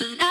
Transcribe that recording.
But